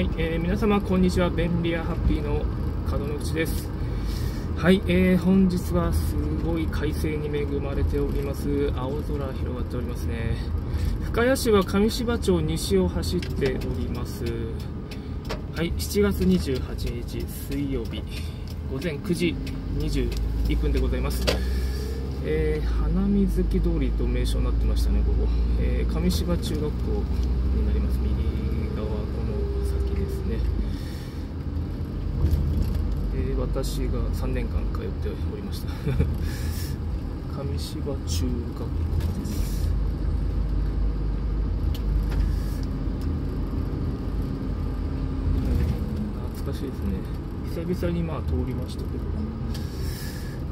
はい、えー、皆様こんにちは。便利屋ハッピーの門之口です。はい、えー、本日はすごい快晴に恵まれております。青空広がっておりますね。深谷市は上芝町西を走っております。はい7月28日水曜日午前9時21分でございます。えー、花水木通りと名称になってましたね、ここ、えー、上芝中学校になります、右。私が3年間通っておりました。上芝中学校です。懐かしいですね。久々にまあ通りましたけど。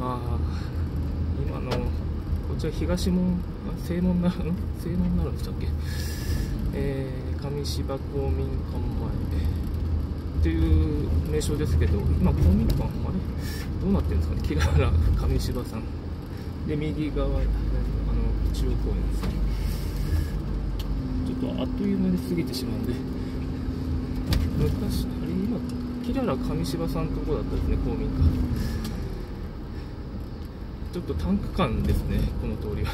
ああ今のこちら東門正門な正門になるんでしたっけ？えー、上芝公民館前っていう名称ですけど、今、公民館、あれ？どうなってるんですかね、キララ上芝さん。で、右側、あの中央公園ですね。ちょっとあっという間に過ぎてしまうんで、昔、あれ、今、キララ上芝さんのとこだったですね、公民館。ちょっとタンク館ですね、この通りは。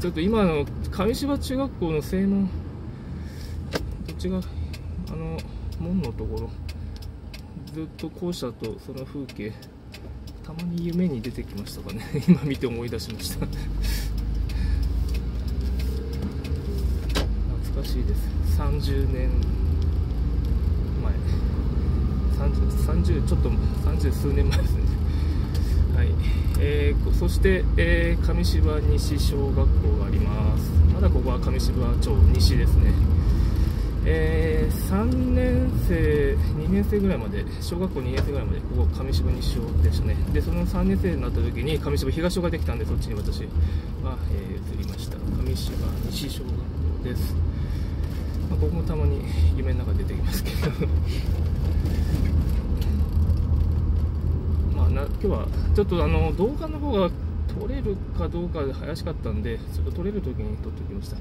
ちょっと今の上芝中学校の正門、どっちがの門のところ。ずっと校舎とその風景。たまに夢に出てきましたかね。今見て思い出しました。懐かしいです。30年前。30, 30ちょっと30数年前ですね。はい。えー、そして、えー、上芝西小学校があります。まだここは上芝町西ですね。えー、3年生、2年生ぐらいまで、小学校2年生ぐらいまで、ここ、上芝西小でしたね、でその3年生になった時に、上芝東小ができたんで、そっちに私は、えー、移りました、上芝西小学校です、まあ、僕もたまに夢の中出てきますけど。まあな、今日はちょっとあの動画の方が撮れるかどうかで怪しかったんで、ちょっと撮れる時に撮っておきました。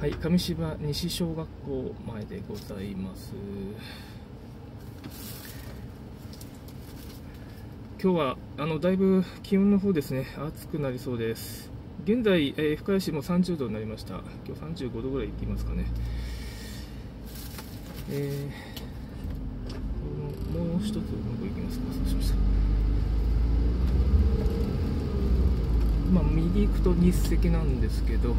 はい、上芝西小学校前でございます。今日はあのだいぶ気温の方ですね、暑くなりそうです。現在、えー、深谷市も30度になりました。今日35度ぐらいいきますかね。えー、もう一つ、もう一個いきますか、そうしました。まあ、右行くと日赤なんですけど、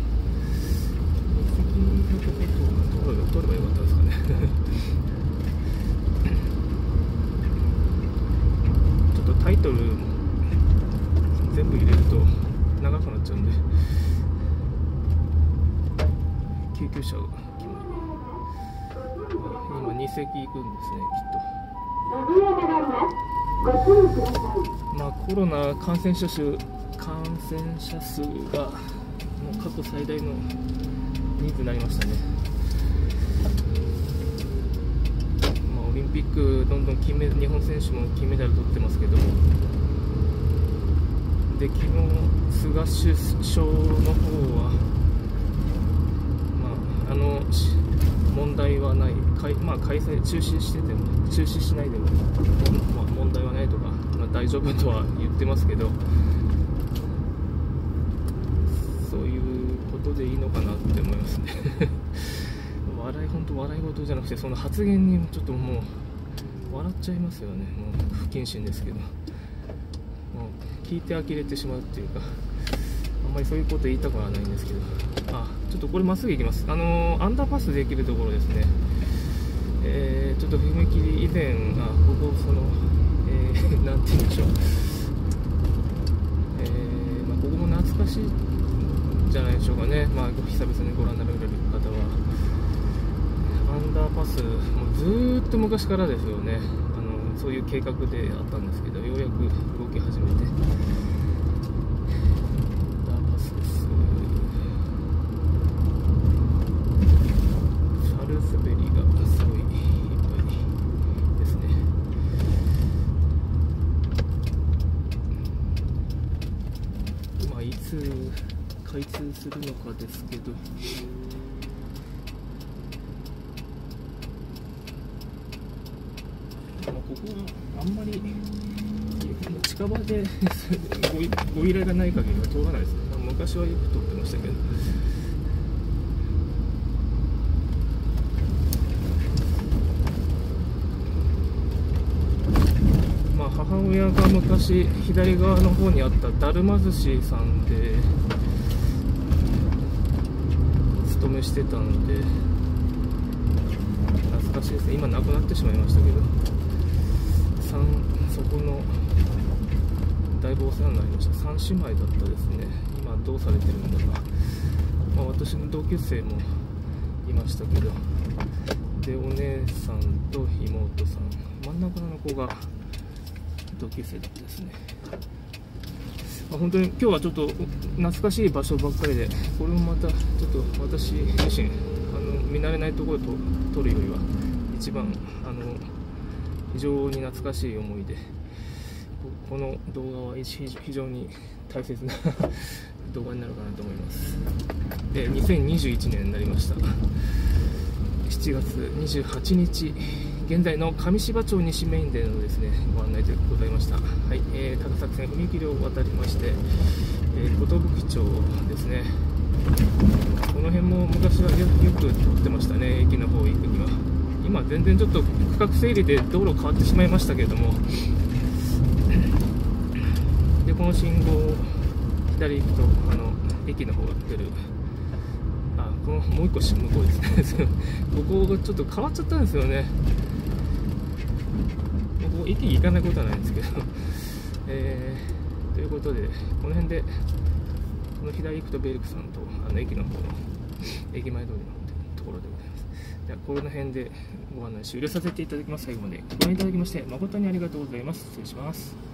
タイトル全部入れると長くなっちゃうんで救急車が今2席行くんですねきっとまあコロナ感染者数感染者数がもう過去最大の人数になりましたね、まあ、オリンピックどんどん金メ日本選手も金メダル取ってますけどで昨日菅首相の方は、まあ、あの問題はない、まあ、開催中止してても中止しないでも、まあ、問題はないとか、まあ、大丈夫とは言ってますけどことでいいのかなって思いますね。笑い本当笑い事じゃなくてその発言にちょっともう笑っちゃいますよね。もう不謹慎ですけど。もう聞いて呆れてしまうっていうか。あんまりそういうこと言いたくはないんですけど。あちょっとこれまっすぐ行きます。あのー、アンダーパスできるところですね。えー、ちょっと踏切以前あここそのえー、て言うんでしょう。えー、まあ、ここも懐かしいじゃないでしょうかね、まあ、久々にご覧になられる方は。アンダーパス、もうずっと昔からですよねあの、そういう計画であったんですけど、ようやく動き始めて。アンダーパスです。サルスベリがすごいいっぱいですね。まあ、いつ開通するのかですけど。まあ、ここはあんまり近場でごご依頼がない限りは通らないですね、まあ、昔はよく通ってましたけど。まあ母親が昔左側の方にあっただるま寿司さんで勤めしてたんで懐かしいですね。今なくなってしまいましたけどそこのだいぶお世話になりました。3姉妹だったですね。今どうされてるんだか、まあ、私の同級生もいましたけどでお姉さんと妹さん。真ん中の子が同級生だったですね、本当に今日はちょっと懐かしい場所ばっかりでこれもまたちょっと私自身あの見慣れないところと撮るよりは一番あの非常に懐かしい思いでこの動画は非常に大切な動画になるかなと思います。で2021年になりました。7月28日現在の上芝町西メインでのですねご案内でございました。はい、えー、高崎線踏切を渡りまして、えー、寿町ですね。この辺も昔はよく通ってましたね駅の方行くには。今全然ちょっと区画整理で道路変わってしまいましたけれども。でこの信号左行くとあの駅の方が出るもう一個向こうですね。ここがちょっと変わっちゃったんですよね。ここ駅行かないことはないんですけど。えー、ということでこの辺でこの左行くとベルクさんとあの駅の方の駅前通りのところでございます。じゃこの辺でご案内終了させていただきます。最後までご覧いただきまして誠にありがとうございます。失礼します。